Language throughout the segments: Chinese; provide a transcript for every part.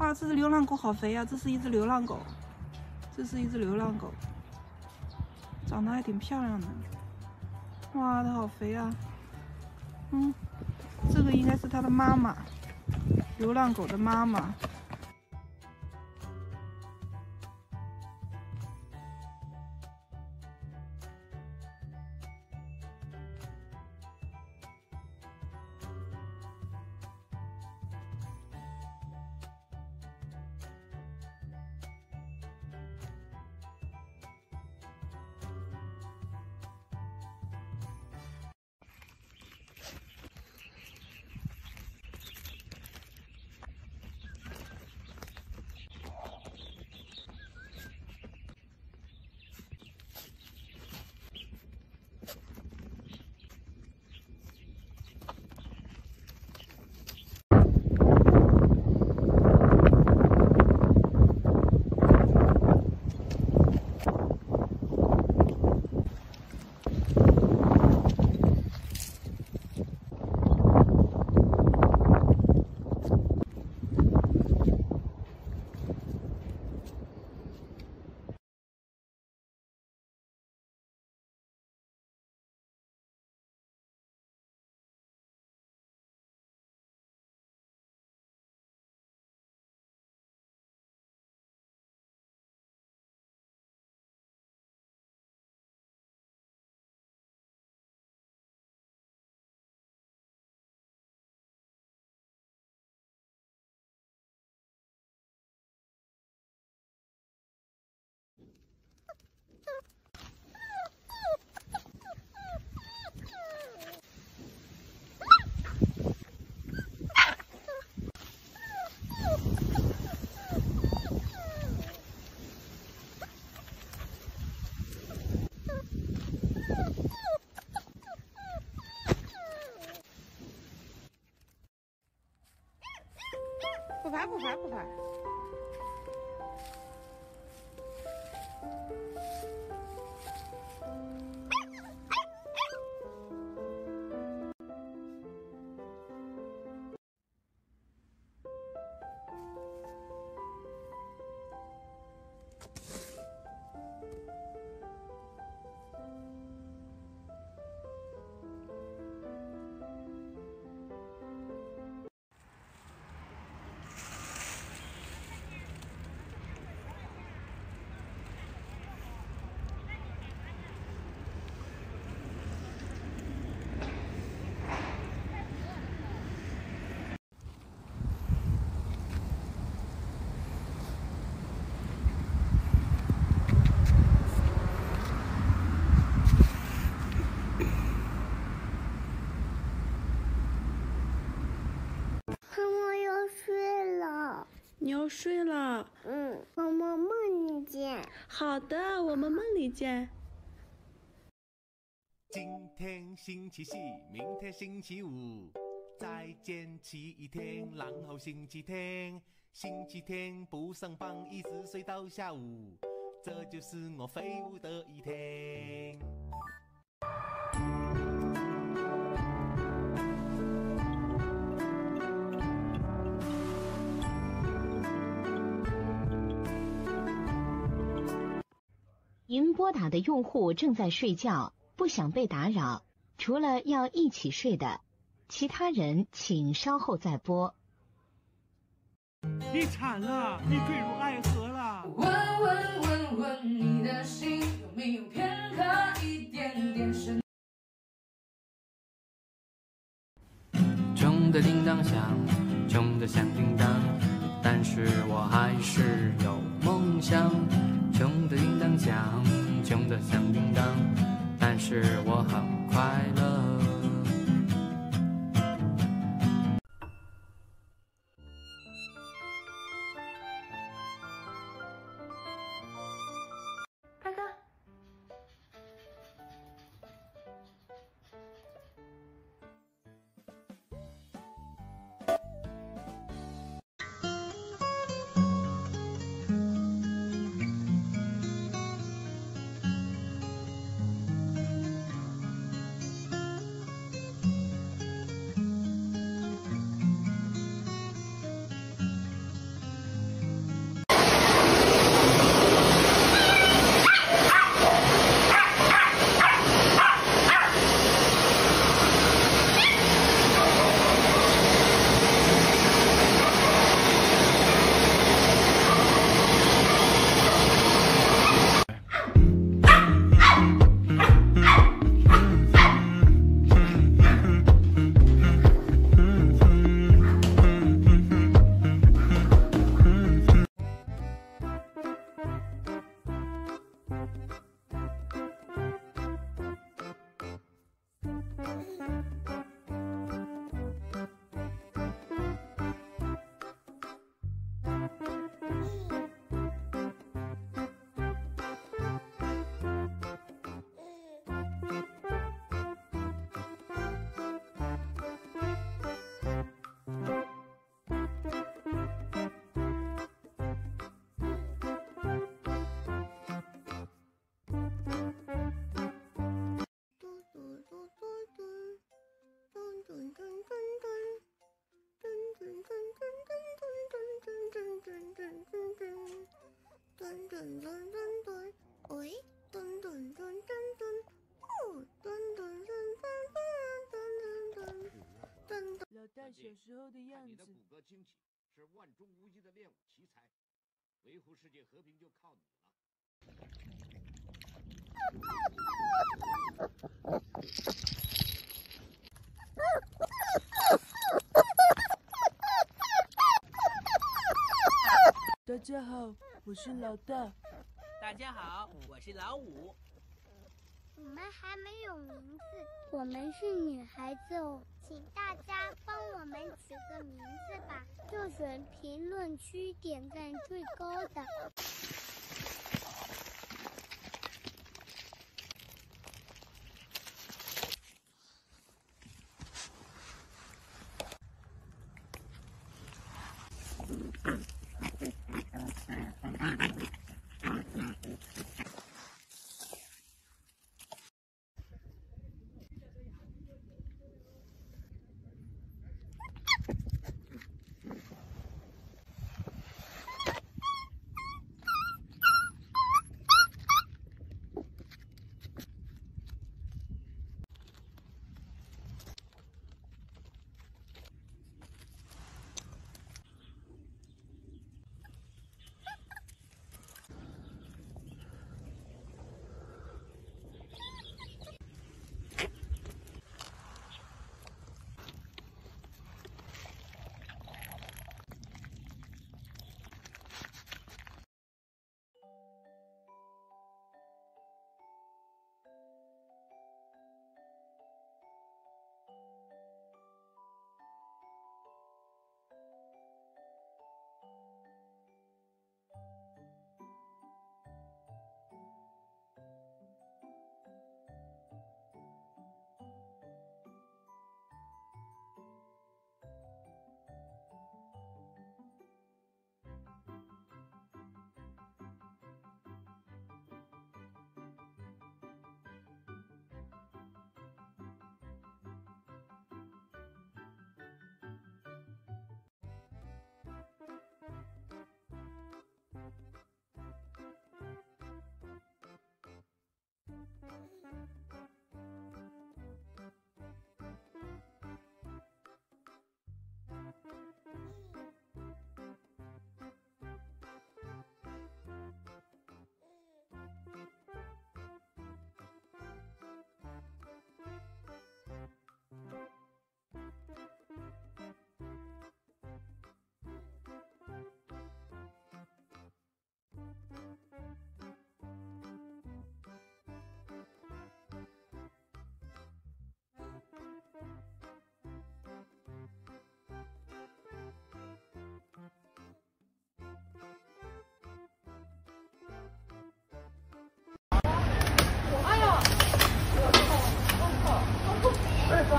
哇，这只流浪狗好肥呀！这是一只流浪狗，这是一只流浪狗，长得还挺漂亮的。哇，它好肥啊！嗯，这个应该是它的妈妈，流浪狗的妈妈。不怕不怕睡了，嗯，我们梦里见。好的，我们梦里见。今天星期四，明天星期五，再坚持一天，然后星期天，星期天不上班，一直睡到下午，这就是我废物的一天。您拨打的用户正在睡觉，不想被打扰。除了要一起睡的，其他人请稍后再拨。你惨了，你坠入爱河了。问问问问你的心有没有片刻一点点深？穷的叮当响，穷的响叮当，但是我还是有梦想。穷的叮当响，穷的响叮当，但是我很快乐。小时候的样子你的骨骼惊奇，是万中无一的练武奇才，维护世界和平就靠你了。大家好，我是老大。大家好，我是老五。我们还没有名字，我们是女孩子哦，请大家帮我们取个名字吧，就选评论区点赞最高的。你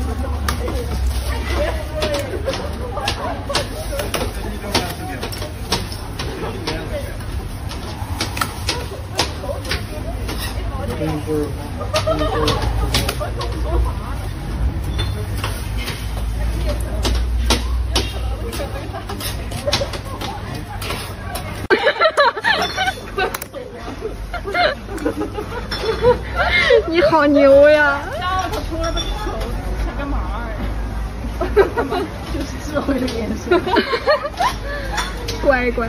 好牛呀！他出来个头想干嘛呀？就是智慧的眼神。乖乖，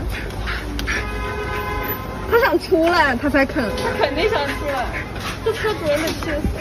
他想出来，他才肯。他肯定想出来，这车主人得气死。